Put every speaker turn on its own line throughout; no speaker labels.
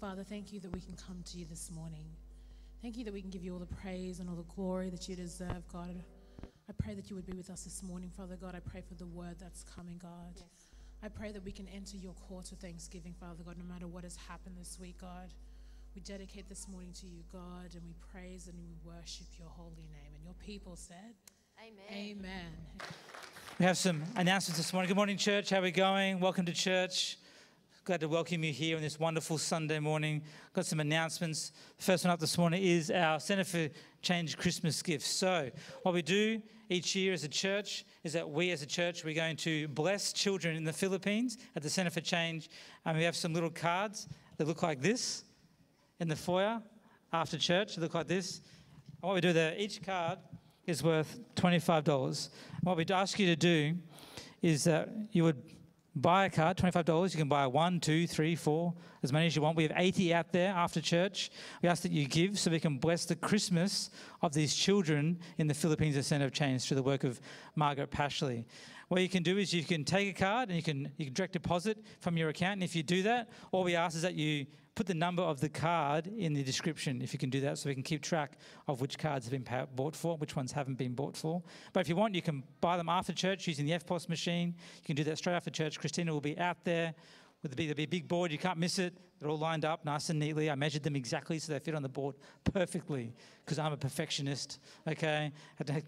Heavenly Father, thank you that we can come to you this morning. Thank you that we can give you all the praise and all the glory that you deserve, God. I pray that you would be with us this morning, Father God. I pray for the word that's coming, God.
Yes.
I pray that we can enter your court of thanksgiving, Father God, no matter what has happened this week, God. We dedicate this morning to you, God, and we praise and we worship your holy name. And your people said,
Amen.
Amen.
We have some announcements this morning. Good morning, church. How are we going? Welcome to church. Glad to welcome you here on this wonderful Sunday morning. Got some announcements. First one up this morning is our Centre for Change Christmas gifts. So, what we do each year as a church is that we as a church we're going to bless children in the Philippines at the Centre for Change, and we have some little cards that look like this in the foyer after church. They look like this. And what we do there, each card is worth $25. What we'd ask you to do is that you would buy a card, $25. You can buy one, two, three, four, as many as you want. We have 80 out there after church. We ask that you give so we can bless the Christmas of these children in the Philippines at Centre of Change through the work of Margaret Pashley. What you can do is you can take a card and you can, you can direct deposit from your account. And if you do that, all we ask is that you put the number of the card in the description if you can do that so we can keep track of which cards have been bought for, which ones haven't been bought for. But if you want, you can buy them after church using the EFTPOS machine. You can do that straight after church. Christina will be out there with the there'll be a big board. You can't miss it. They're all lined up nice and neatly. I measured them exactly so they fit on the board perfectly because I'm a perfectionist. Okay, it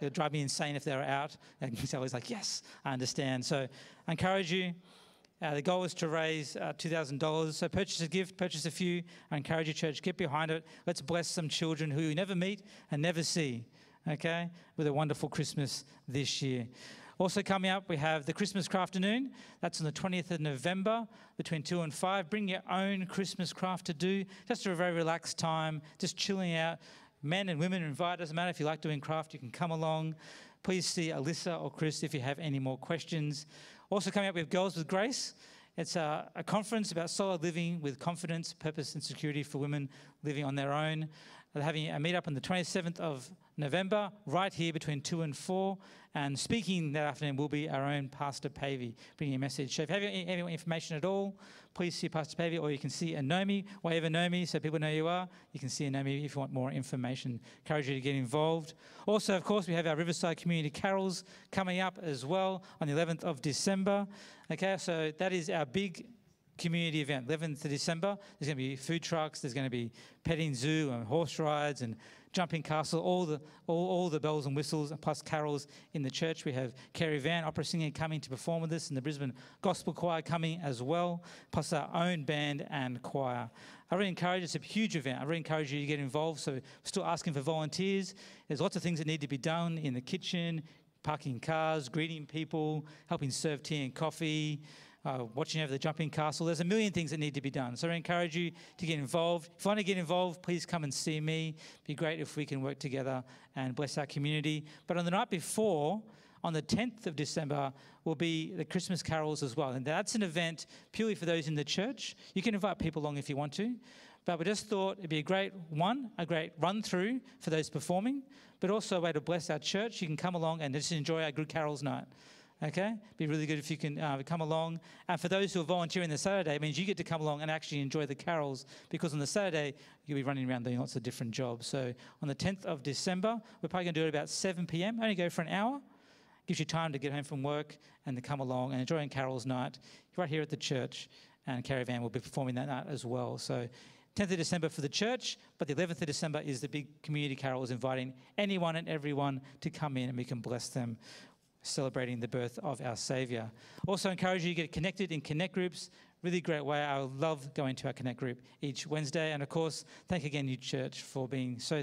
would drive me insane if they were out. And he's always like, "Yes, I understand." So I encourage you. Uh, the goal is to raise uh, $2,000. So purchase a gift, purchase a few. I encourage your church, get behind it. Let's bless some children who you never meet and never see, okay, with a wonderful Christmas this year. Also coming up, we have the Christmas Crafternoon. That's on the 20th of November between 2 and 5. Bring your own Christmas craft to do. Just a very relaxed time, just chilling out. Men and women invited. Doesn't matter if you like doing craft, you can come along. Please see Alyssa or Chris if you have any more questions. Also, coming up, we have Girls with Grace. It's a, a, conference about solid living with confidence, purpose, and security for women living on their own. Having a meetup on the 27th of November, right here between 2 and 4. And speaking that afternoon will be our own Pastor Pavey, bringing a message. So if you have any, any information at all, please see Pastor Pavey, or you can see Anomi, wave Anomi so people know you are. You can see Anomi if you want more information. Encourage you to get involved. Also, of course, we have our Riverside Community Carols coming up as well on the 11th of December. Okay, so that is our big community event, 11th of December. There's going to be food trucks, there's going to be petting zoo and horse rides and jumping castle, all the, all, all the bells and whistles, plus carols in the church. We have Kerry Van, opera singer, coming to perform with us, and the Brisbane Gospel Choir coming as well, plus our own band and choir. I really encourage, it's a huge event. I really encourage you to get involved. So we're still asking for volunteers. There's lots of things that need to be done in the kitchen, parking cars, greeting people, helping serve tea and coffee, uh, watching over the jumping castle. There's a million things that need to be done. So I encourage you to get involved. If you want to get involved, please come and see me. It'd be great if we can work together and bless our community. But on the night before, on the 10th of December, will be the Christmas carols as well. And that's an event purely for those in the church. You can invite people along if you want to. But we just thought it'd be a great one, a great run through for those performing, but also a way to bless our church. You can come along and just enjoy our good carols night. Okay, be really good if you can uh, come along. And for those who are volunteering the Saturday, it means you get to come along and actually enjoy the carols because on the Saturday you'll be running around doing lots of different jobs. So on the 10th of December, we're probably going to do it about 7 p.m. Only go for an hour. Gives you time to get home from work and to come along and enjoy carols night right here at the church. And Kerry Van will be performing that night as well. So 10th of December for the church, but the 11th of December is the big community carols inviting anyone and everyone to come in and we can bless them celebrating the birth of our Savior. Also, encourage you to get connected in Connect groups. Really great way. I love going to our Connect group each Wednesday. And of course, thank again, you church, for being so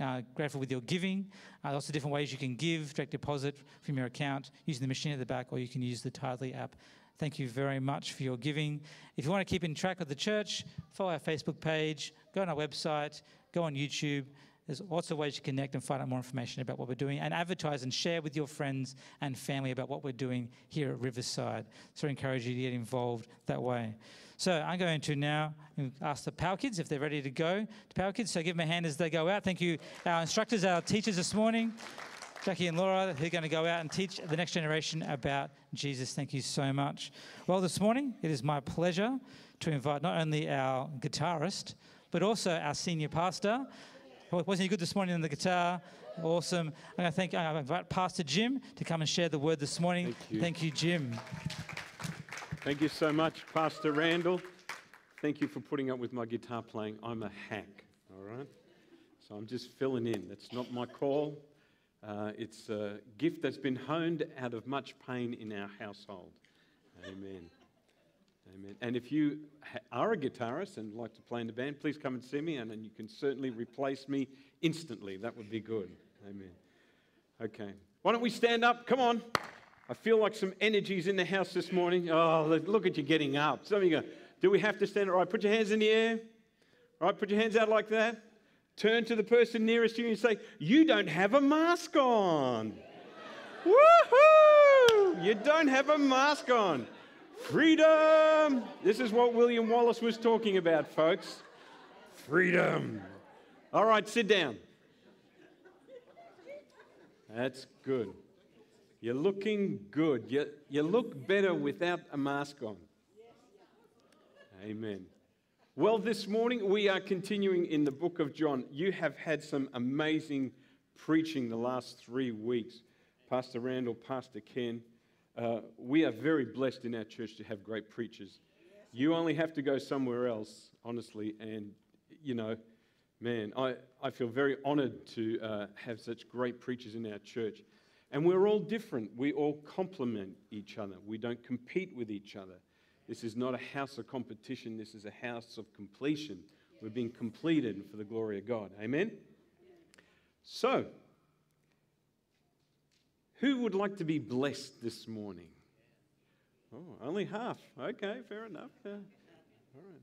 uh, grateful with your giving. Uh, lots of different ways you can give direct deposit from your account using the machine at the back, or you can use the Tithely app. Thank you very much for your giving. If you want to keep in track of the church, follow our Facebook page, go on our website, go on YouTube. There's lots of ways to connect and find out more information about what we're doing and advertise and share with your friends and family about what we're doing here at Riverside. So I encourage you to get involved that way. So I'm going to now ask the Power Kids if they're ready to go to Power Kids. So give them a hand as they go out. Thank you, our instructors, our teachers this morning. Jackie and Laura, who are going to go out and teach the next generation about Jesus. Thank you so much. Well, this morning, it is my pleasure to invite not only our guitarist, but also our senior pastor. Wasn't he good this morning on the guitar? Awesome. I'm going to thank I invite Pastor Jim to come and share the word this morning.
Thank you.
Thank you, Jim.
Thank you so much, Pastor Randall. Thank you for putting up with my guitar playing. I'm a hack, all right? So I'm just filling in. That's not my call. Uh, it's a gift that's been honed out of much pain in our household. Amen. Amen. And if you are a guitarist and like to play in the band, please come and see me, and, and you can certainly replace me instantly. That would be good. Amen. Okay. Why don't we stand up? Come on. I feel like some energy's in the house this morning. Oh, look, at you getting up. Some of you go, do we have to stand? All right, put your hands in the air. All right, put your hands out like that. Turn to the person nearest you and say, You don't have a mask on. Woohoo! You don't have a mask on. Freedom! This is what William Wallace was talking about, folks. Freedom. All right, sit down. That's good. You're looking good. You, you look better without a mask on. Amen. Well, this morning we are continuing in the book of John. You have had some amazing preaching the last three weeks. Pastor Randall, Pastor Ken. Uh, we are very blessed in our church to have great preachers. You only have to go somewhere else, honestly, and you know, man, I, I feel very honored to uh, have such great preachers in our church. And we're all different. We all complement each other. We don't compete with each other. This is not a house of competition, this is a house of completion. We're being completed for the glory of God. Amen? So, who would like to be blessed this morning? Oh, only half. Okay, fair enough. Yeah. All right.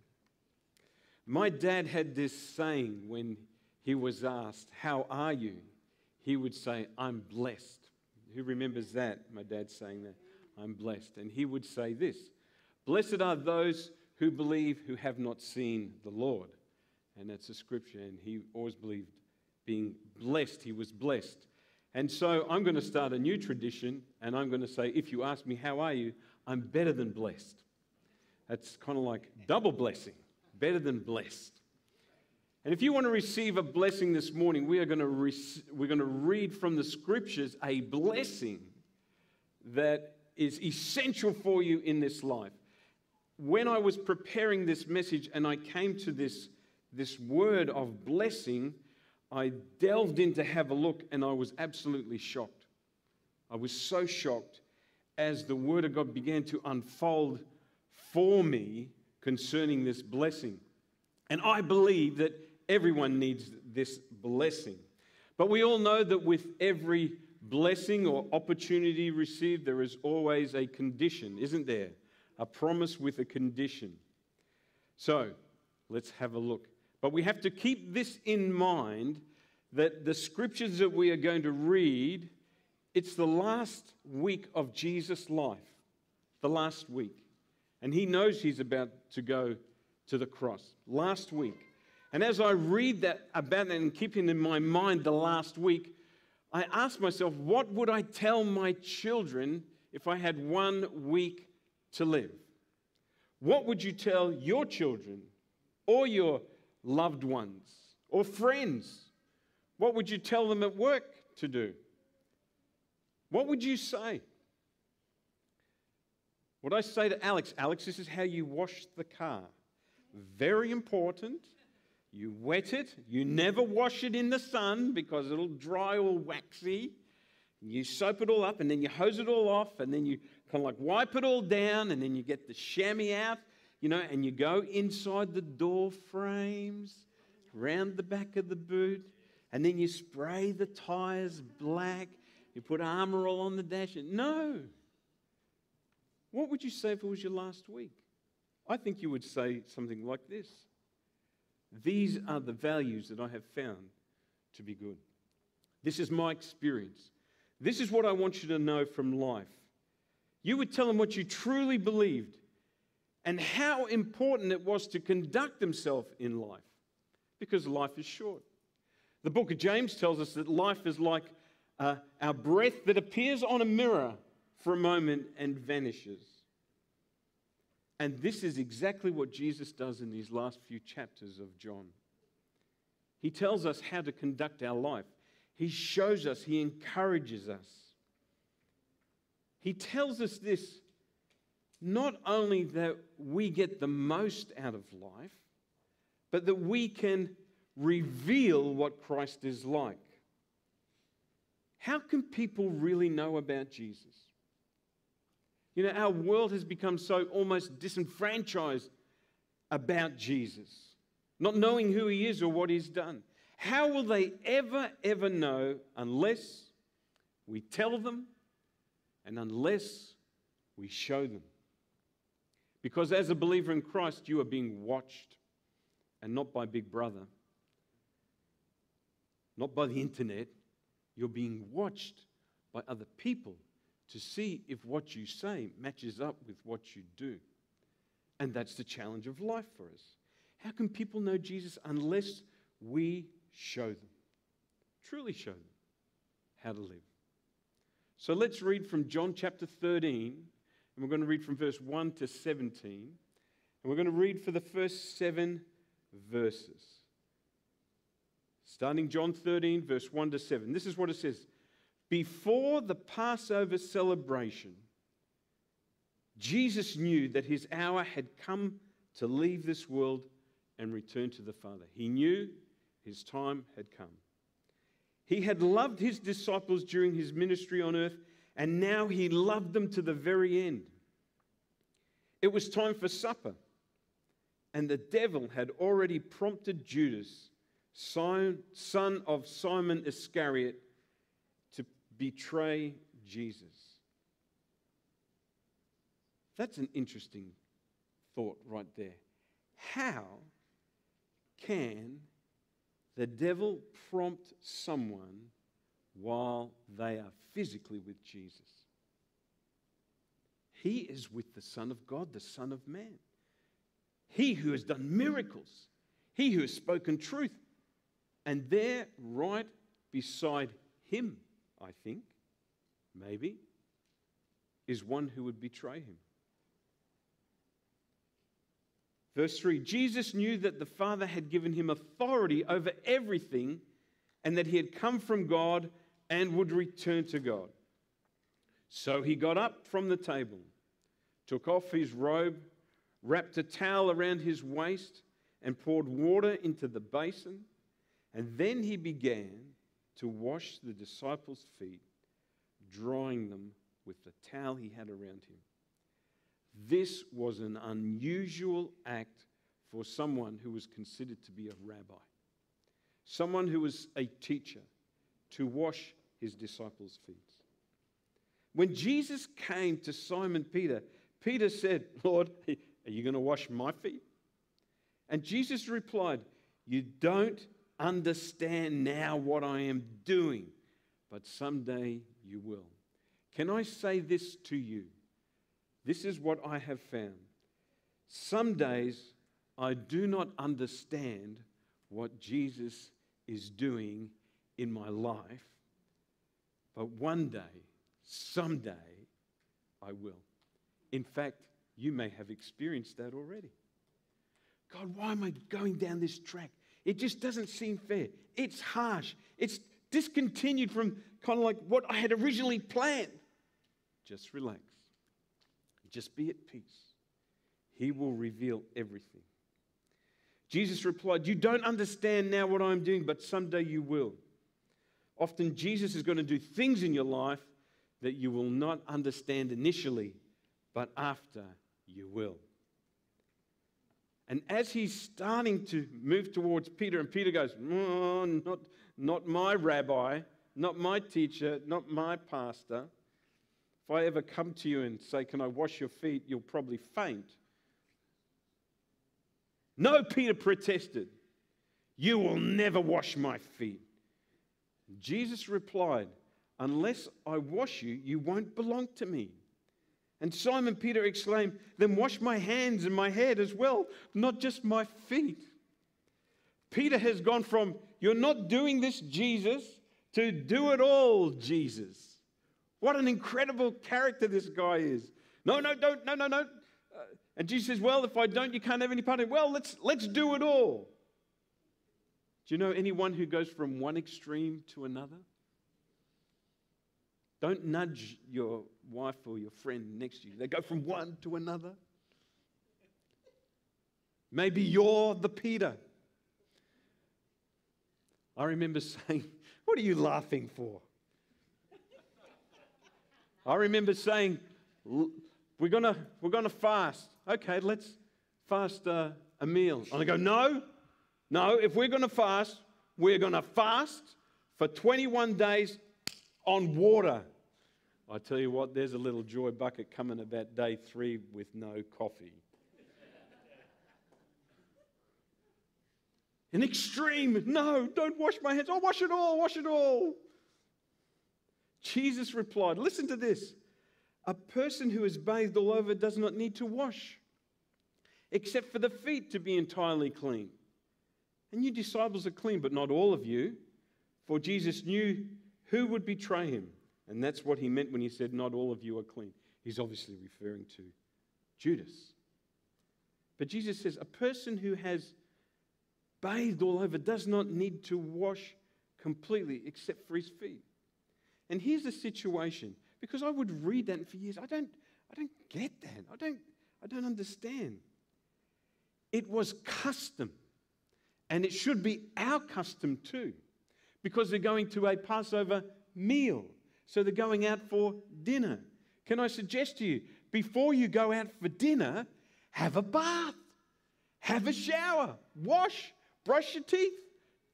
My dad had this saying when he was asked, How are you? He would say, I'm blessed. Who remembers that? My dad saying that. I'm blessed. And he would say this Blessed are those who believe who have not seen the Lord. And that's a scripture. And he always believed being blessed, he was blessed. And so I'm going to start a new tradition, and I'm going to say, if you ask me, how are you? I'm better than blessed. That's kind of like double blessing, better than blessed. And if you want to receive a blessing this morning, we are going to, re- we're going to read from the scriptures a blessing that is essential for you in this life. When I was preparing this message and I came to this, this word of blessing, I delved in to have a look and I was absolutely shocked. I was so shocked as the Word of God began to unfold for me concerning this blessing. And I believe that everyone needs this blessing. But we all know that with every blessing or opportunity received, there is always a condition, isn't there? A promise with a condition. So let's have a look. But we have to keep this in mind that the scriptures that we are going to read, it's the last week of Jesus' life. The last week. And he knows he's about to go to the cross. Last week. And as I read that about that and keeping in my mind the last week, I ask myself, what would I tell my children if I had one week to live? What would you tell your children or your loved ones or friends? What would you tell them at work to do? What would you say? Would I say to Alex, Alex, this is how you wash the car? Very important. You wet it. You never wash it in the sun because it'll dry all waxy. You soap it all up and then you hose it all off and then you kind of like wipe it all down and then you get the chamois out, you know, and you go inside the door frames, round the back of the boot, and then you spray the tires black. You put armor all on the dash. No. What would you say if it was your last week? I think you would say something like this These are the values that I have found to be good. This is my experience. This is what I want you to know from life. You would tell them what you truly believed and how important it was to conduct themselves in life because life is short. The book of James tells us that life is like uh, our breath that appears on a mirror for a moment and vanishes. And this is exactly what Jesus does in these last few chapters of John. He tells us how to conduct our life, He shows us, He encourages us. He tells us this not only that we get the most out of life, but that we can reveal what Christ is like. How can people really know about Jesus? You know, our world has become so almost disenfranchised about Jesus, not knowing who he is or what he's done. How will they ever, ever know unless we tell them and unless we show them? Because as a believer in Christ, you are being watched and not by Big Brother, not by the internet. You're being watched by other people to see if what you say matches up with what you do. And that's the challenge of life for us. How can people know Jesus unless we show them, truly show them how to live? So let's read from John chapter 13, and we're going to read from verse 1 to 17. And we're going to read for the first seven verses. Starting John 13, verse 1 to 7. This is what it says before the Passover celebration, Jesus knew that his hour had come to leave this world and return to the Father. He knew his time had come. He had loved his disciples during his ministry on earth, and now he loved them to the very end. It was time for supper, and the devil had already prompted Judas, son of Simon Iscariot, to betray Jesus. That's an interesting thought right there. How can the devil prompt someone while they are physically with Jesus? He is with the Son of God, the Son of Man. He who has done miracles, he who has spoken truth. And there, right beside him, I think, maybe, is one who would betray him. Verse 3 Jesus knew that the Father had given him authority over everything and that he had come from God and would return to God. So he got up from the table, took off his robe, wrapped a towel around his waist, and poured water into the basin. And then he began to wash the disciples' feet, drying them with the towel he had around him. This was an unusual act for someone who was considered to be a rabbi, someone who was a teacher, to wash his disciples' feet. When Jesus came to Simon Peter, Peter said, Lord, are you going to wash my feet? And Jesus replied, You don't understand now what I am doing, but someday you will. Can I say this to you? This is what I have found. Some days I do not understand what Jesus is doing in my life, but one day, someday, I will. In fact, you may have experienced that already. God, why am I going down this track? It just doesn't seem fair. It's harsh. It's discontinued from kind of like what I had originally planned. Just relax. Just be at peace. He will reveal everything. Jesus replied, You don't understand now what I'm doing, but someday you will. Often, Jesus is going to do things in your life that you will not understand initially, but after you will. And as he's starting to move towards Peter, and Peter goes, oh, not, not my rabbi, not my teacher, not my pastor. If I ever come to you and say, Can I wash your feet? you'll probably faint. No, Peter protested. You will never wash my feet. Jesus replied, Unless I wash you, you won't belong to me. And Simon Peter exclaimed, Then wash my hands and my head as well, not just my feet. Peter has gone from, You're not doing this, Jesus, to do it all, Jesus. What an incredible character this guy is. No, no, don't, no, no, no. Uh, and Jesus says, Well, if I don't, you can't have any part of it. Well, let's, let's do it all. Do you know anyone who goes from one extreme to another? Don't nudge your wife or your friend next to you. They go from one to another. Maybe you're the Peter. I remember saying, What are you laughing for? I remember saying, We're going to we're gonna fast. Okay, let's fast uh, a meal. And I go, No, no, if we're going to fast, we're going to fast for 21 days on water. I tell you what, there's a little joy bucket coming about day three with no coffee. An extreme, no, don't wash my hands. Oh, wash it all, wash it all. Jesus replied, Listen to this. A person who is bathed all over does not need to wash, except for the feet to be entirely clean. And you disciples are clean, but not all of you. For Jesus knew who would betray him. And that's what he meant when he said, Not all of you are clean. He's obviously referring to Judas. But Jesus says, A person who has bathed all over does not need to wash completely except for his feet. And here's the situation because I would read that for years. I don't, I don't get that. I don't, I don't understand. It was custom, and it should be our custom too, because they're going to a Passover meal. So they're going out for dinner. Can I suggest to you, before you go out for dinner, have a bath, have a shower, wash, brush your teeth,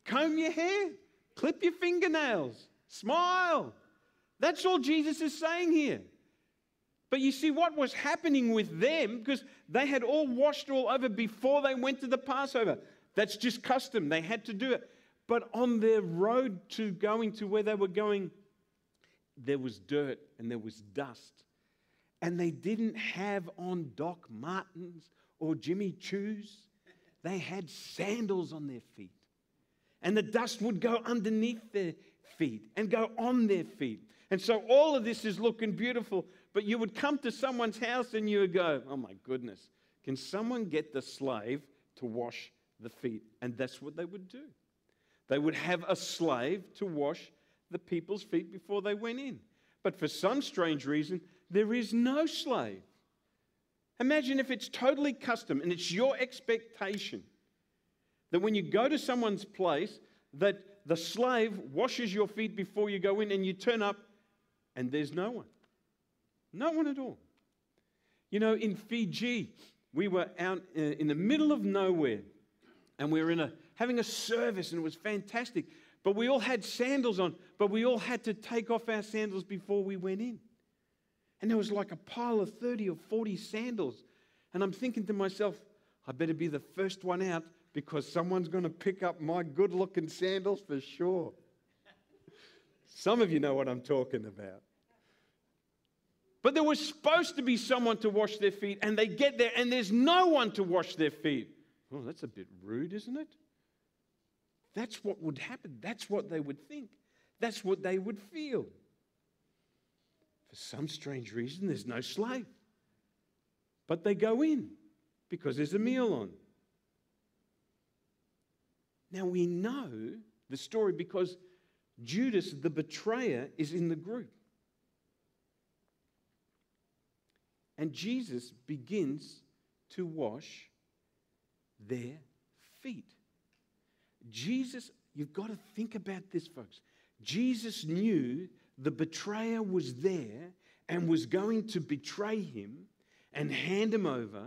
comb your hair, clip your fingernails, smile. That's all Jesus is saying here. But you see what was happening with them because they had all washed all over before they went to the Passover. That's just custom. They had to do it. But on their road to going to where they were going, there was dirt and there was dust. And they didn't have on Doc Martens or Jimmy Choos. They had sandals on their feet. And the dust would go underneath their feet and go on their feet. And so all of this is looking beautiful. But you would come to someone's house and you would go, oh my goodness, can someone get the slave to wash the feet? And that's what they would do. They would have a slave to wash the people's feet before they went in. But for some strange reason, there is no slave. Imagine if it's totally custom and it's your expectation that when you go to someone's place, that the slave washes your feet before you go in and you turn up and there's no one. No one at all. You know, in Fiji, we were out uh, in the middle of nowhere and we were in a, having a service and it was fantastic. But we all had sandals on, but we all had to take off our sandals before we went in. And there was like a pile of 30 or 40 sandals. And I'm thinking to myself, I better be the first one out because someone's going to pick up my good looking sandals for sure. Some of you know what I'm talking about. But there was supposed to be someone to wash their feet, and they get there, and there's no one to wash their feet. Well, that's a bit rude, isn't it? That's what would happen. That's what they would think. That's what they would feel. For some strange reason, there's no slave. But they go in because there's a meal on. Now we know the story because Judas, the betrayer, is in the group. And Jesus begins to wash their feet. Jesus, you've got to think about this, folks. Jesus knew the betrayer was there and was going to betray him and hand him over,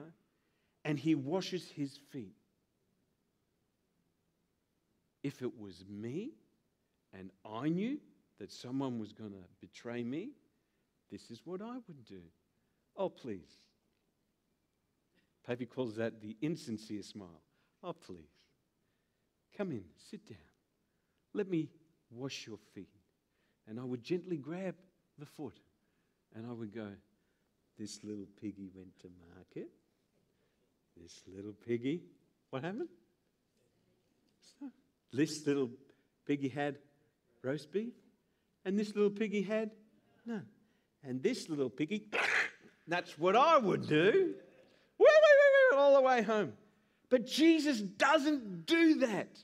and he washes his feet. If it was me and I knew that someone was going to betray me, this is what I would do. Oh, please. Pappy calls that the insincere smile. Oh, please. Come in, sit down. Let me wash your feet. And I would gently grab the foot and I would go, This little piggy went to market. This little piggy, what happened? This little piggy had roast beef. And this little piggy had none. And this little piggy, that's what I would do. All the way home. But Jesus doesn't do that.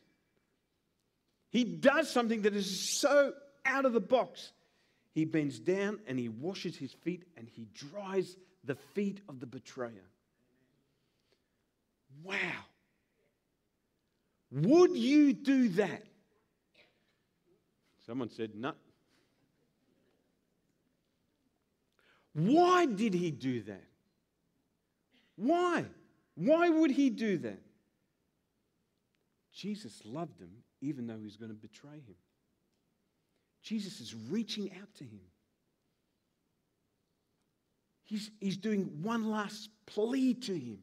He does something that is so out of the box. He bends down and he washes his feet and he dries the feet of the betrayer. Wow. Would you do that? Someone said, no. Why did he do that? Why? Why would he do that? Jesus loved him even though he was going to betray him. Jesus is reaching out to him. He's, he's doing one last plea to him.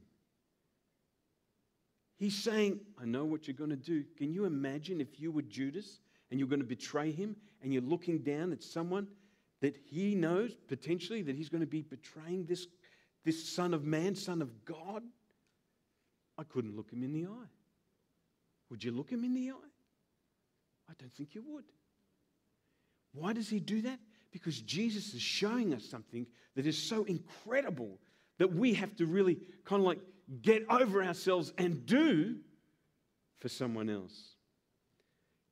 He's saying, I know what you're going to do. Can you imagine if you were Judas and you're going to betray him and you're looking down at someone that he knows potentially that he's going to be betraying this, this Son of Man, Son of God? I couldn't look him in the eye. Would you look him in the eye? I don't think you would. Why does he do that? Because Jesus is showing us something that is so incredible that we have to really kind of like get over ourselves and do for someone else.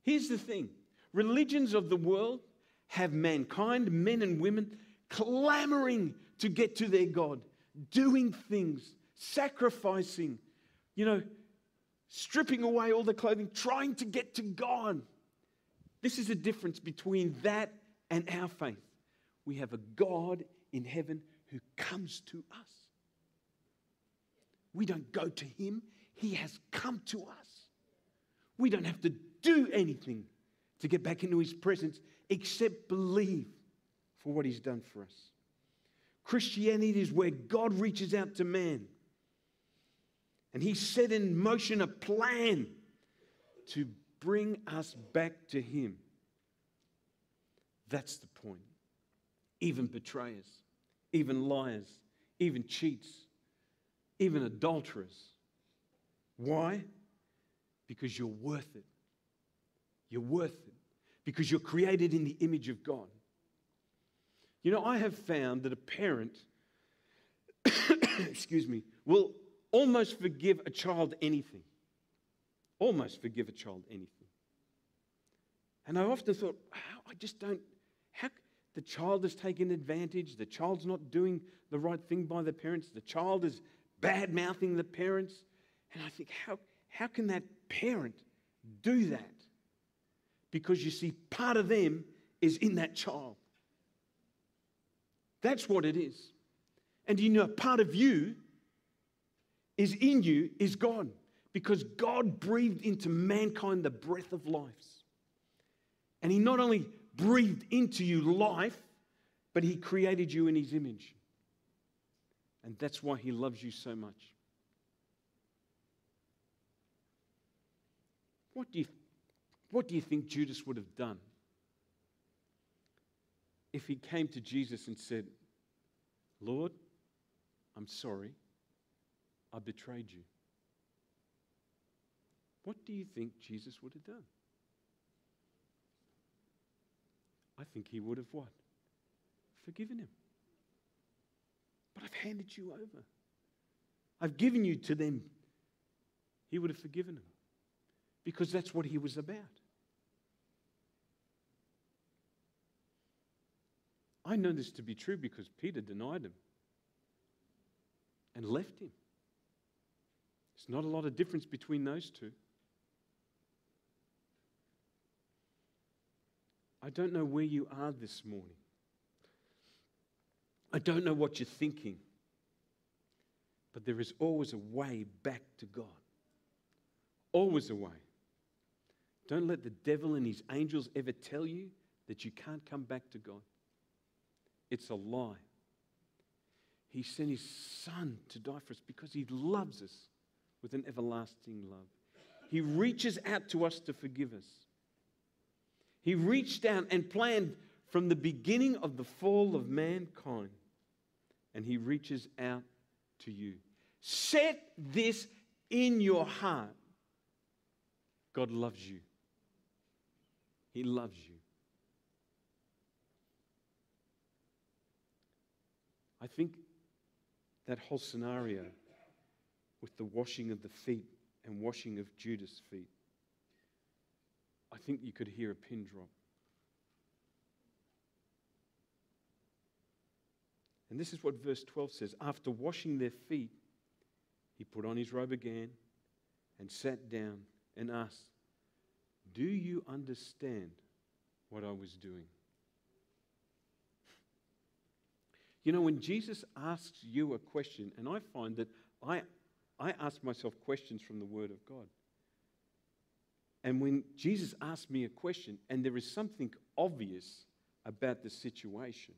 Here's the thing religions of the world have mankind, men and women, clamoring to get to their God, doing things, sacrificing, you know, stripping away all the clothing, trying to get to God. This is the difference between that and our faith. We have a God in heaven who comes to us. We don't go to him, he has come to us. We don't have to do anything to get back into his presence except believe for what he's done for us. Christianity is where God reaches out to man. And he set in motion a plan to bring us back to him. That's the point. Even betrayers, even liars, even cheats, even adulterers. Why? Because you're worth it. You're worth it. Because you're created in the image of God. You know, I have found that a parent, excuse me, will almost forgive a child anything. Almost forgive a child anything. And I often thought, I just don't, how, the child is taking advantage, the child's not doing the right thing by the parents, the child is bad mouthing the parents. And I think, how, how can that parent do that? Because you see, part of them is in that child. That's what it is. And you know, part of you is in you is God. Because God breathed into mankind the breath of life. And He not only breathed into you life, but He created you in His image. And that's why He loves you so much. What do you, what do you think Judas would have done if he came to Jesus and said, Lord, I'm sorry, I betrayed you? What do you think Jesus would have done? I think he would have what? Forgiven him. But I've handed you over. I've given you to them. He would have forgiven him because that's what he was about. I know this to be true because Peter denied him and left him. There's not a lot of difference between those two. I don't know where you are this morning. I don't know what you're thinking. But there is always a way back to God. Always a way. Don't let the devil and his angels ever tell you that you can't come back to God. It's a lie. He sent his son to die for us because he loves us with an everlasting love. He reaches out to us to forgive us. He reached out and planned from the beginning of the fall of mankind, and He reaches out to you. Set this in your heart. God loves you. He loves you. I think that whole scenario with the washing of the feet and washing of Judas' feet, I think you could hear a pin drop. And this is what verse 12 says. After washing their feet, he put on his robe again and sat down and asked, Do you understand what I was doing? You know, when Jesus asks you a question, and I find that I, I ask myself questions from the Word of God. And when Jesus asks me a question, and there is something obvious about the situation,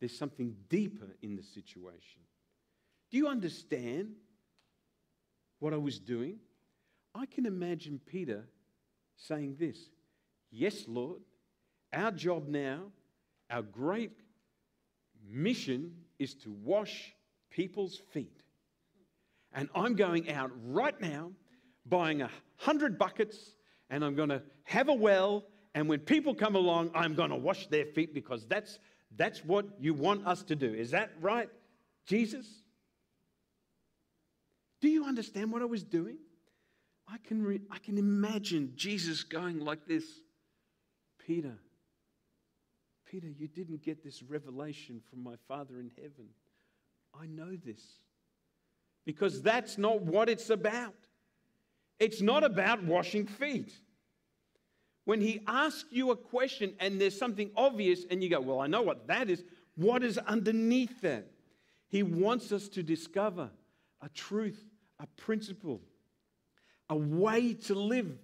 there's something deeper in the situation. Do you understand what I was doing? I can imagine Peter saying this Yes, Lord, our job now, our great mission is to wash people's feet. And I'm going out right now, buying a hundred buckets, and I'm going to have a well. And when people come along, I'm going to wash their feet because that's, that's what you want us to do. Is that right, Jesus? Do you understand what I was doing? I can, re- I can imagine Jesus going like this Peter, Peter, you didn't get this revelation from my Father in heaven. I know this. Because that's not what it's about. It's not about washing feet. When he asks you a question and there's something obvious, and you go, Well, I know what that is, what is underneath that? He wants us to discover a truth, a principle, a way to live,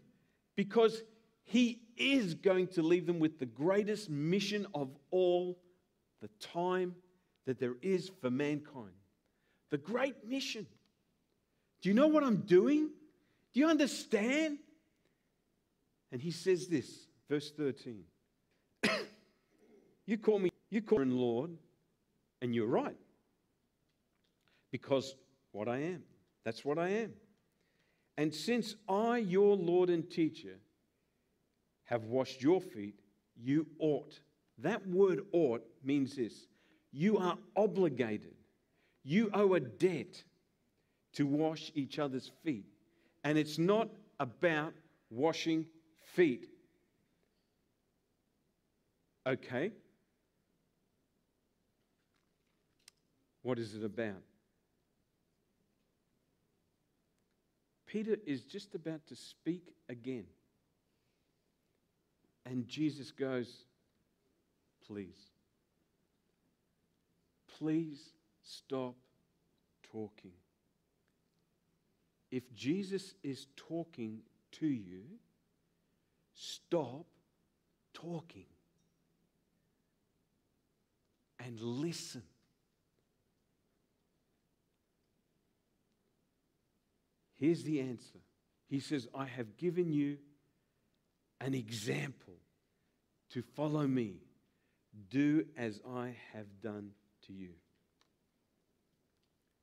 because he is going to leave them with the greatest mission of all the time that there is for mankind. The great mission. Do you know what I'm doing? Do you understand? And he says this, verse 13. you call me, you call me Lord, and you're right. Because what I am, that's what I am. And since I, your Lord and teacher, have washed your feet, you ought. That word ought means this you are obligated, you owe a debt to wash each other's feet. And it's not about washing feet. Okay. What is it about? Peter is just about to speak again. And Jesus goes, Please, please stop talking. If Jesus is talking to you, stop talking and listen. Here's the answer. He says, I have given you an example to follow me. Do as I have done to you.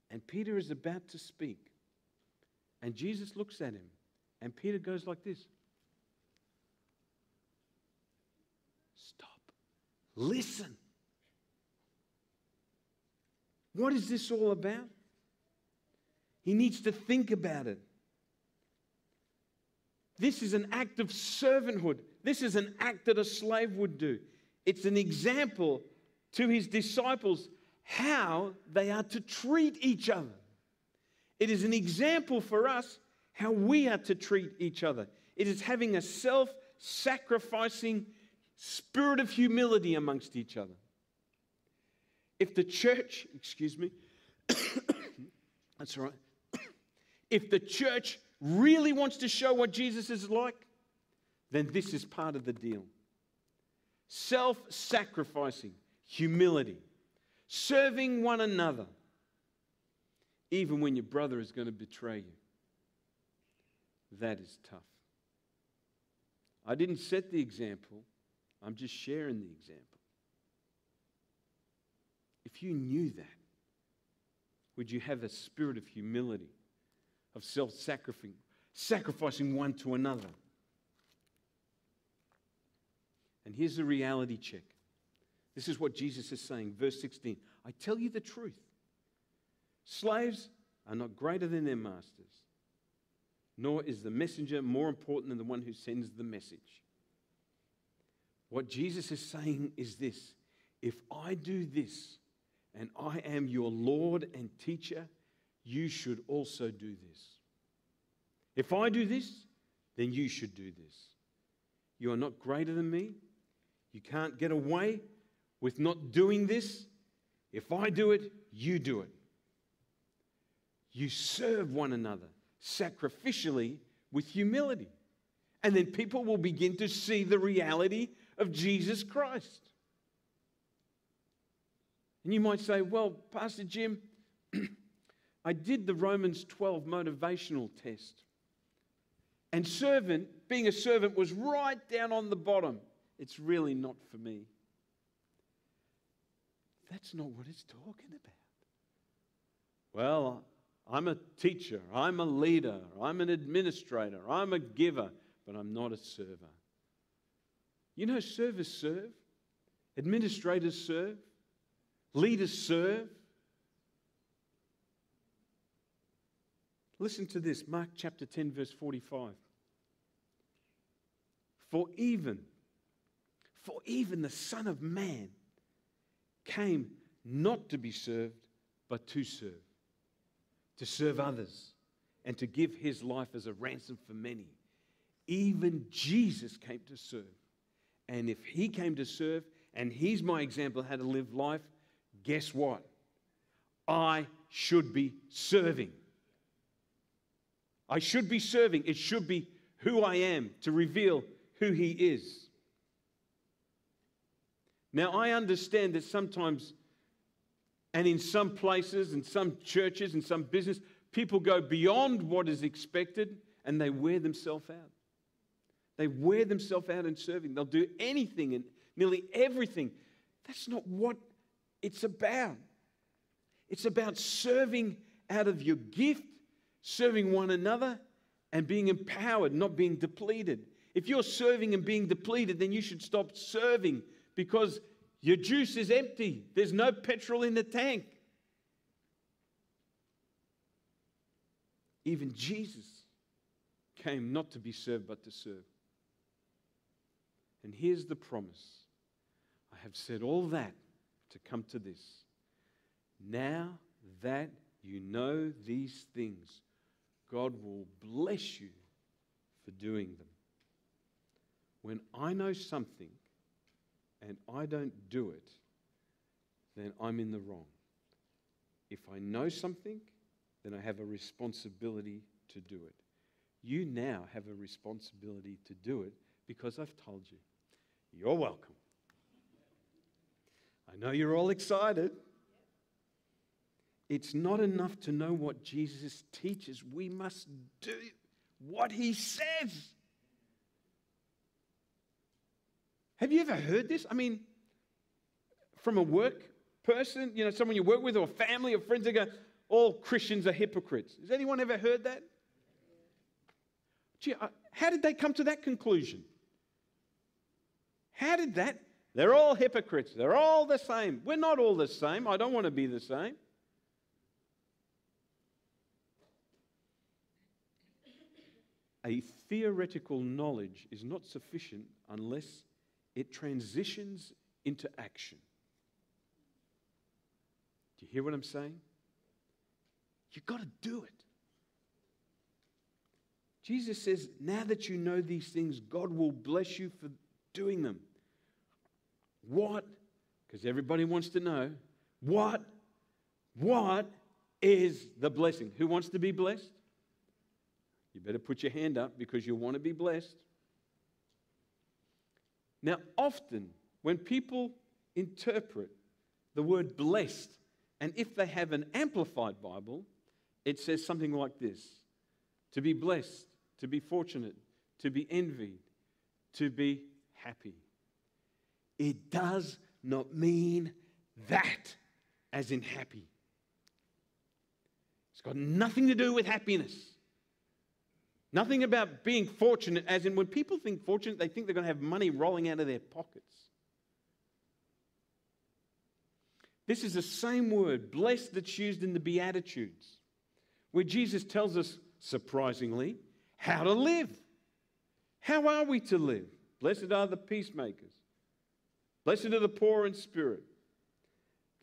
And Peter is about to speak. And Jesus looks at him. And Peter goes like this Stop. Listen. What is this all about? He needs to think about it. This is an act of servanthood. This is an act that a slave would do. It's an example to his disciples how they are to treat each other. It is an example for us how we are to treat each other. It is having a self sacrificing spirit of humility amongst each other. If the church, excuse me, that's all right. If the church really wants to show what Jesus is like, then this is part of the deal. Self sacrificing, humility, serving one another, even when your brother is going to betray you. That is tough. I didn't set the example, I'm just sharing the example. If you knew that, would you have a spirit of humility? of self sacrificing, sacrificing one to another. And here's the reality check. This is what Jesus is saying, verse 16. I tell you the truth. Slaves are not greater than their masters, nor is the messenger more important than the one who sends the message. What Jesus is saying is this if I do this and I am your Lord and teacher, you should also do this. If I do this, then you should do this. You are not greater than me. You can't get away with not doing this. If I do it, you do it. You serve one another sacrificially with humility. And then people will begin to see the reality of Jesus Christ. And you might say, well, Pastor Jim, I did the Romans 12 motivational test. And servant, being a servant, was right down on the bottom. It's really not for me. That's not what it's talking about. Well, I'm a teacher, I'm a leader, I'm an administrator, I'm a giver, but I'm not a server. You know, servers serve, administrators serve, leaders serve. Listen to this Mark chapter 10, verse 45. For even, for even the Son of Man came not to be served, but to serve, to serve others, and to give his life as a ransom for many. Even Jesus came to serve. And if he came to serve, and he's my example how to live life, guess what? I should be serving. I should be serving. It should be who I am to reveal who He is. Now, I understand that sometimes, and in some places, and some churches, and some business, people go beyond what is expected and they wear themselves out. They wear themselves out in serving. They'll do anything and nearly everything. That's not what it's about. It's about serving out of your gift, serving one another, and being empowered, not being depleted. If you're serving and being depleted, then you should stop serving because your juice is empty. There's no petrol in the tank. Even Jesus came not to be served, but to serve. And here's the promise I have said all that to come to this. Now that you know these things, God will bless you for doing them. When I know something and I don't do it, then I'm in the wrong. If I know something, then I have a responsibility to do it. You now have a responsibility to do it because I've told you. You're welcome. I know you're all excited. It's not enough to know what Jesus teaches. We must do what he says. Have you ever heard this? I mean, from a work person, you know, someone you work with, or family, or friends, they go, all Christians are hypocrites. Has anyone ever heard that? Gee, how did they come to that conclusion? How did that? They're all hypocrites. They're all the same. We're not all the same. I don't want to be the same. A theoretical knowledge is not sufficient unless it transitions into action. Do you hear what I'm saying? You've got to do it. Jesus says, now that you know these things, God will bless you for doing them. What? Because everybody wants to know. What? What is the blessing? Who wants to be blessed? You better put your hand up because you want to be blessed. Now, often when people interpret the word blessed, and if they have an amplified Bible, it says something like this to be blessed, to be fortunate, to be envied, to be happy. It does not mean that, as in happy. It's got nothing to do with happiness. Nothing about being fortunate, as in when people think fortunate, they think they're going to have money rolling out of their pockets. This is the same word, blessed, that's used in the Beatitudes, where Jesus tells us, surprisingly, how to live. How are we to live? Blessed are the peacemakers. Blessed are the poor in spirit.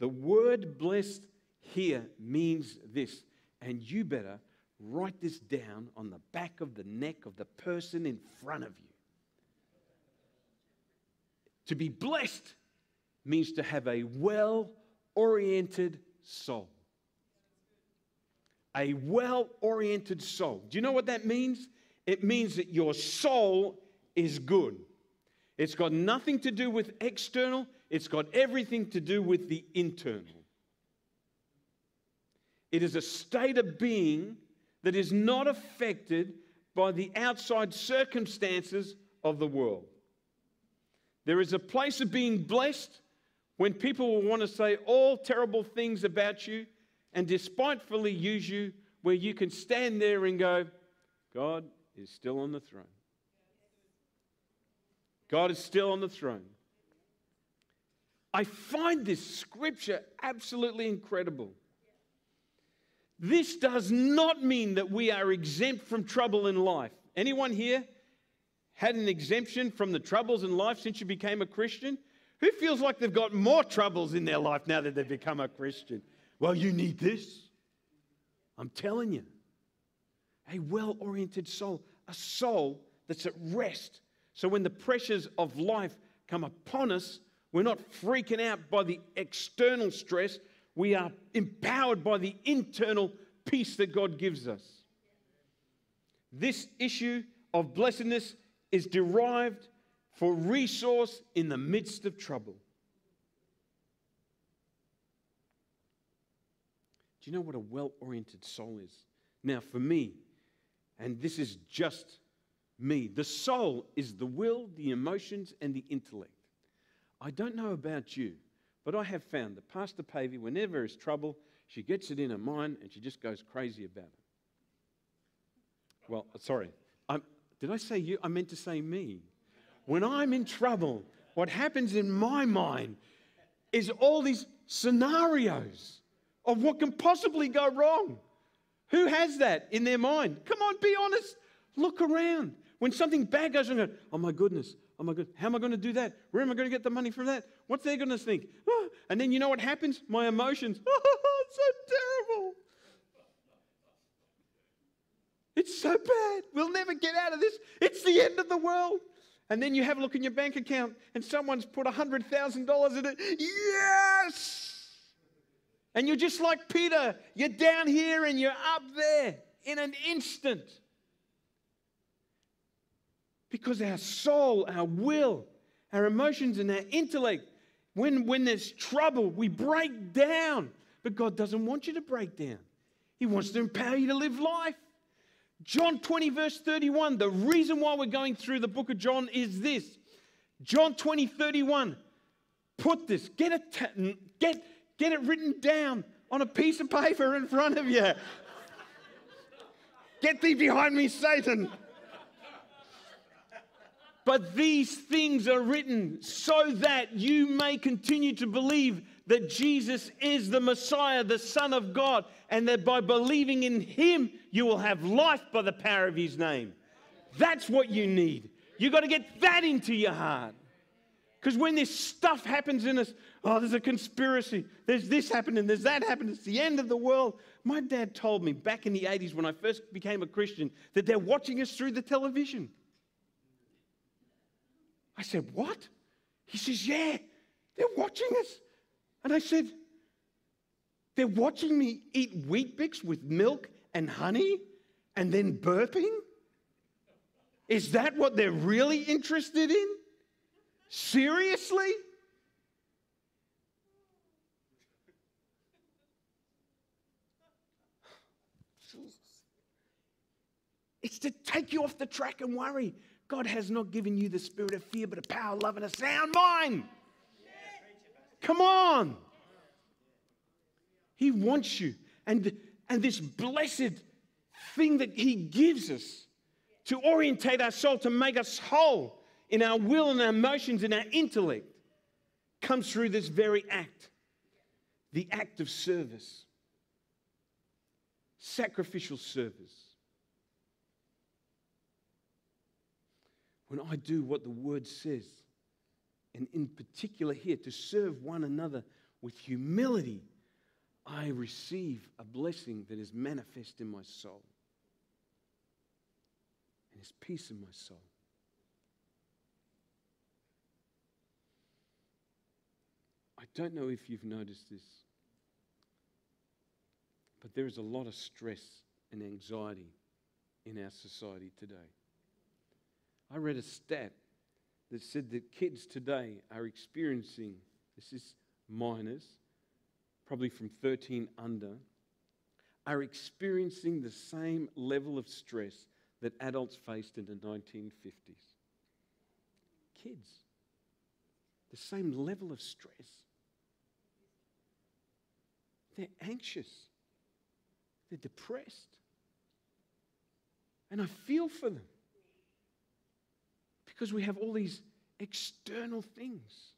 The word blessed here means this, and you better write this down on the back of the neck of the person in front of you. To be blessed means to have a well oriented soul. A well oriented soul. Do you know what that means? It means that your soul is good. It's got nothing to do with external, it's got everything to do with the internal. It is a state of being that is not affected by the outside circumstances of the world. There is a place of being blessed when people will want to say all terrible things about you and despitefully use you, where you can stand there and go, God is still on the throne. God is still on the throne. I find this scripture absolutely incredible. This does not mean that we are exempt from trouble in life. Anyone here had an exemption from the troubles in life since you became a Christian? Who feels like they've got more troubles in their life now that they've become a Christian? Well, you need this. I'm telling you. A well oriented soul, a soul that's at rest. So when the pressures of life come upon us, we're not freaking out by the external stress. We are empowered by the internal peace that God gives us. This issue of blessedness is derived for resource in the midst of trouble. Do you know what a well oriented soul is? Now, for me, and this is just me, the soul is the will, the emotions, and the intellect. I don't know about you, but I have found that Pastor Pavey, whenever there's trouble, she gets it in her mind and she just goes crazy about it. Well, uh, sorry. I'm, did I say you? I meant to say me. When I'm in trouble, what happens in my mind is all these scenarios of what can possibly go wrong. Who has that in their mind? Come on, be honest. Look around. When something bad goes on, oh my goodness, oh how am I going to do that? Where am I going to get the money from that? What's they going to think? Oh, and then you know what happens? My emotions, oh, it's so terrible. It's so bad. We'll never get out of this. It's the end of the world. And then you have a look in your bank account and someone's put $100,000 in it. Yes! And you're just like Peter. You're down here and you're up there in an instant. Because our soul, our will, our emotions, and our intellect, when, when there's trouble, we break down. But God doesn't want you to break down, He wants to empower you to live life. John 20, verse 31, the reason why we're going through the book of John is this. John 20, 31, put this, get it, get, Get it written down on a piece of paper in front of you. Get thee behind me, Satan. But these things are written so that you may continue to believe that Jesus is the Messiah, the Son of God, and that by believing in Him, you will have life by the power of His name. That's what you need. You've got to get that into your heart. Because when this stuff happens in us, oh, there's a conspiracy, there's this happening, there's that happening, it's the end of the world. My dad told me back in the 80s when I first became a Christian that they're watching us through the television. I said, What? He says, Yeah, they're watching us. And I said, They're watching me eat Weet-Bix with milk and honey and then burping? Is that what they're really interested in? Seriously? It's to take you off the track and worry. God has not given you the spirit of fear, but a power, love, and a sound mind. Come on. He wants you. And, and this blessed thing that He gives us to orientate our soul, to make us whole, in our will and our emotions and our intellect comes through this very act. the act of service, sacrificial service. When I do what the word says, and in particular here, to serve one another with humility, I receive a blessing that is manifest in my soul. And there's peace in my soul. I don't know if you've noticed this, but there is a lot of stress and anxiety in our society today. I read a stat that said that kids today are experiencing, this is minors, probably from 13 under, are experiencing the same level of stress that adults faced in the 1950s. Kids, the same level of stress. They're anxious, they're depressed. And I feel for them because we have all these external things.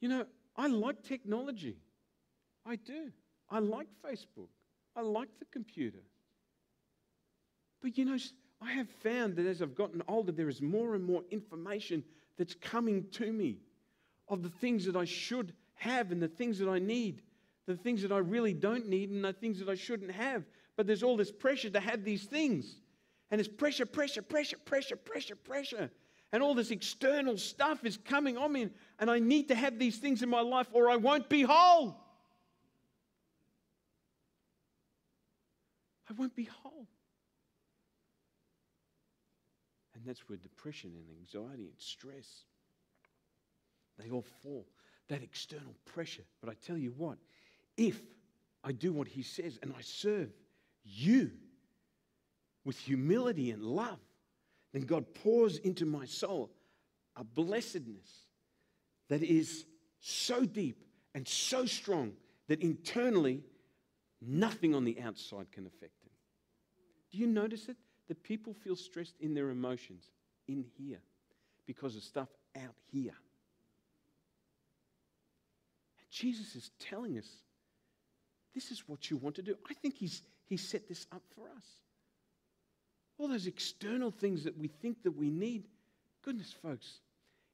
You know, I like technology. I do. I like Facebook. I like the computer. But you know, I have found that as I've gotten older, there is more and more information that's coming to me of the things that I should have and the things that I need, the things that I really don't need and the things that I shouldn't have. But there's all this pressure to have these things. And it's pressure, pressure, pressure, pressure, pressure, pressure. And all this external stuff is coming on me. And I need to have these things in my life or I won't be whole. I won't be whole. And that's where depression and anxiety and stress, they all fall. That external pressure. But I tell you what, if I do what he says and I serve you with humility and love, then God pours into my soul a blessedness that is so deep and so strong that internally nothing on the outside can affect it. Do you notice it? That people feel stressed in their emotions in here because of stuff out here. And Jesus is telling us this is what you want to do. I think he's, he set this up for us. All those external things that we think that we need, goodness, folks,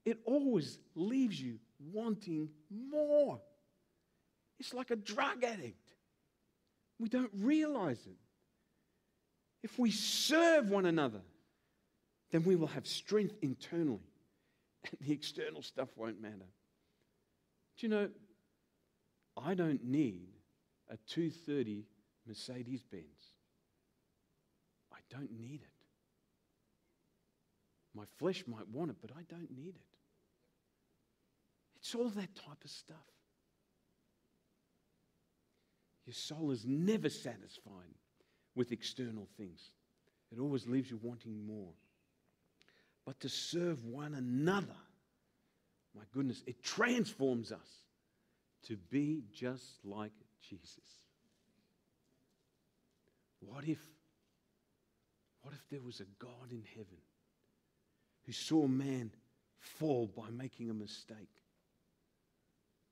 it always leaves you wanting more. It's like a drug addict. We don't realize it. If we serve one another, then we will have strength internally, and the external stuff won't matter. Do you know, I don't need a 230 Mercedes Benz. I don't need it. My flesh might want it, but I don't need it. It's all that type of stuff. Your soul is never satisfied with external things, it always leaves you wanting more. But to serve one another, my goodness, it transforms us to be just like Jesus. What if, what if there was a God in heaven who saw man fall by making a mistake?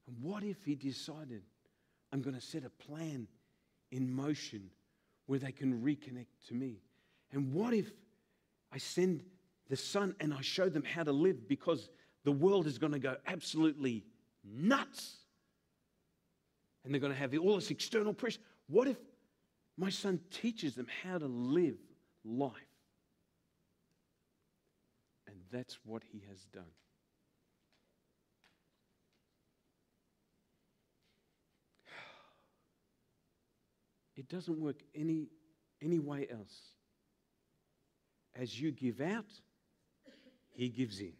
And what if he decided, I'm going to set a plan in motion where they can reconnect to me? And what if I send the Son and I show them how to live because the world is going to go absolutely nuts? And they're going to have all this external pressure. What if my son teaches them how to live life? And that's what he has done. It doesn't work any, any way else. As you give out, he gives in.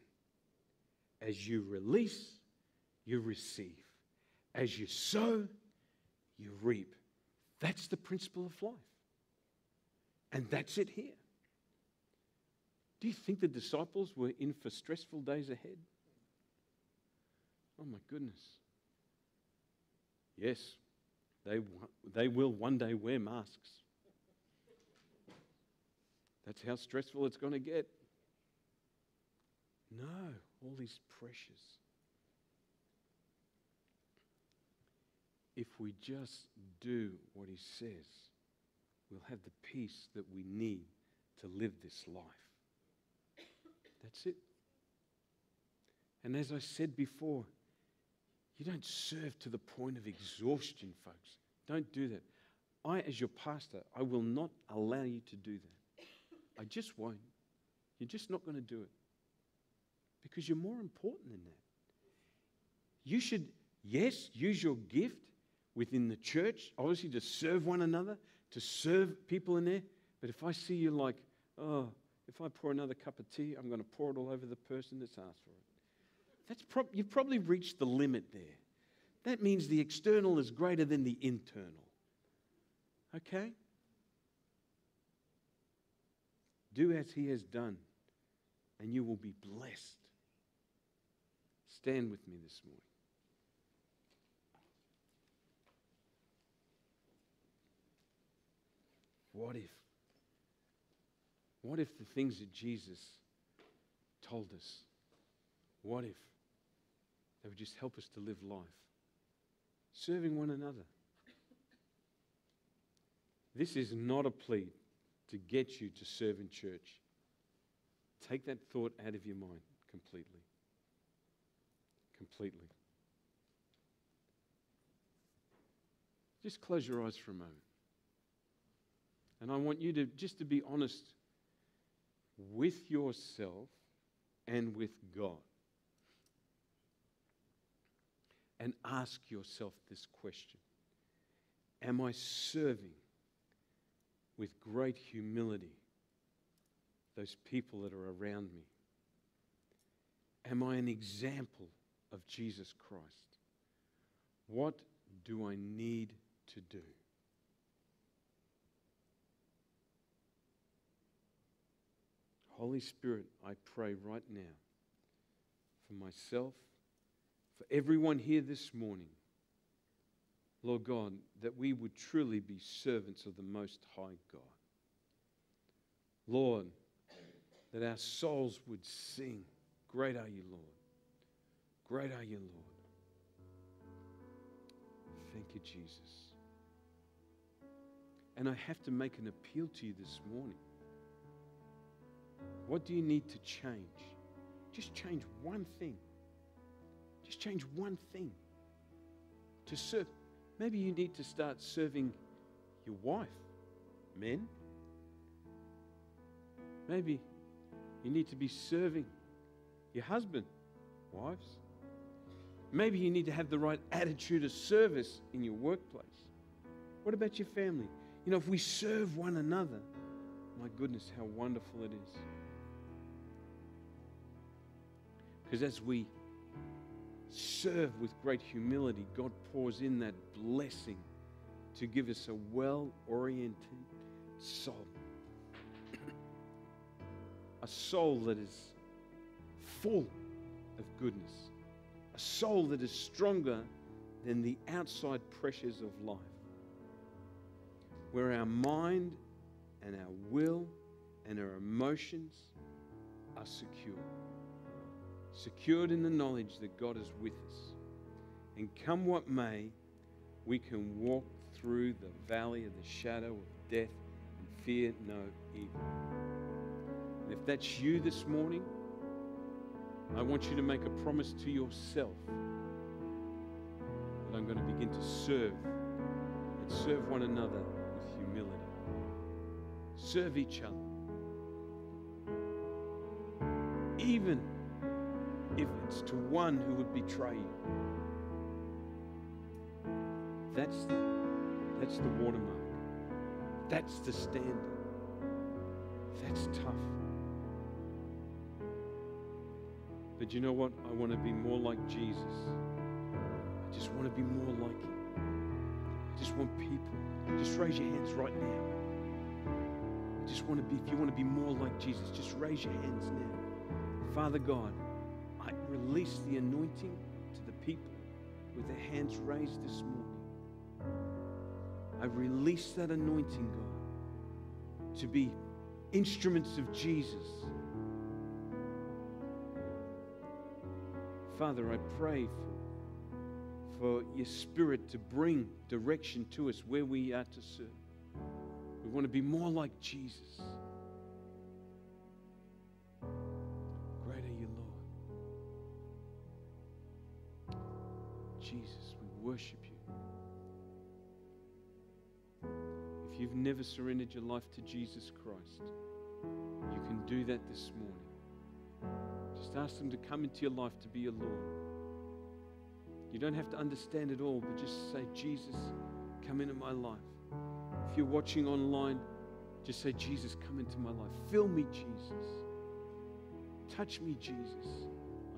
As you release, you receive. As you sow, you reap. That's the principle of life. And that's it here. Do you think the disciples were in for stressful days ahead? Oh my goodness. Yes, they, they will one day wear masks. That's how stressful it's going to get. No, all these pressures. if we just do what He says, we'll have the peace that we need to live this life. That's it. And as I said before, you don't serve to the point of exhaustion, folks. Don't do that. I, as your pastor, I will not allow you to do that. I just won't. You're just not going to do it because you're more important than that. You should, yes, use your gift within the church, obviously to serve one another, to serve people in there. But if I see you like, oh, if I pour another cup of tea, I'm going to pour it all over the person that's asked for it. That's prob- you've probably reached the limit there. That means the external is greater than the internal. Okay? Do as he has done, and you will be blessed. Stand with me this morning. What if? What if the things that Jesus told us, what if they would just help us to live life? Serving one another. This is not a plea to get you to serve in church. Take that thought out of your mind completely. Completely. Just close your eyes for a moment. And I want you to just to be honest with yourself and with God. And ask yourself this question Am I serving with great humility those people that are around me? Am I an example of Jesus Christ? What do I need to do? Holy Spirit, I pray right now for myself, for everyone here this morning, Lord God, that we would truly be servants of the Most High God. Lord, that our souls would sing, Great are you, Lord. Great are you, Lord. Thank you, Jesus. And I have to make an appeal to you this morning. What do you need to change? Just change one thing. Just change one thing to serve. Maybe you need to start serving your wife, men. Maybe you need to be serving your husband, wives. Maybe you need to have the right attitude of service in your workplace. What about your family? You know, if we serve one another, my goodness, how wonderful it is. Because as we serve with great humility, God pours in that blessing to give us a well oriented soul. a soul that is full of goodness, a soul that is stronger than the outside pressures of life, where our mind and our will and our emotions are secure. Secured in the knowledge that God is with us. And come what may, we can walk through the valley of the shadow of death and fear no evil. And if that's you this morning, I want you to make a promise to yourself that I'm going to begin to serve and serve one another. Serve each other. Even if it's to one who would betray you. That's the, that's the watermark. That's the standard. That's tough. But you know what? I want to be more like Jesus. I just want to be more like him. I just want people. Just raise your hands right now. Just want to be, if you want to be more like Jesus, just raise your hands now. Father God, I release the anointing to the people with their hands raised this morning. I release that anointing, God, to be instruments of Jesus. Father, I pray for, for your spirit to bring direction to us where we are to serve. Want to be more like Jesus. Great are you, Lord. Jesus, we worship you. If you've never surrendered your life to Jesus Christ, you can do that this morning. Just ask Him to come into your life to be your Lord. You don't have to understand it all, but just say, Jesus, come into my life. If you're watching online, just say, Jesus, come into my life. Fill me, Jesus. Touch me, Jesus.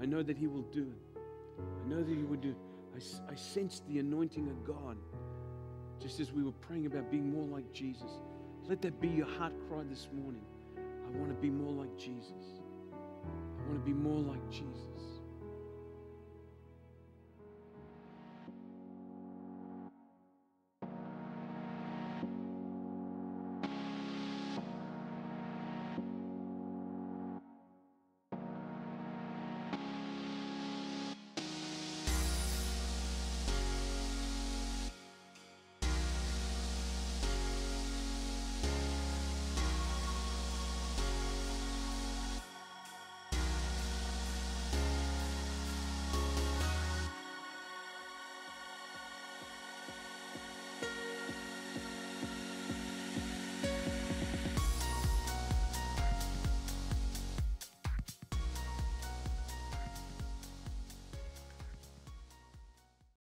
I know that He will do it. I know that He will do it. I, I sense the anointing of God. Just as we were praying about being more like Jesus. Let that be your heart cry this morning. I want to be more like Jesus. I want to be more like Jesus.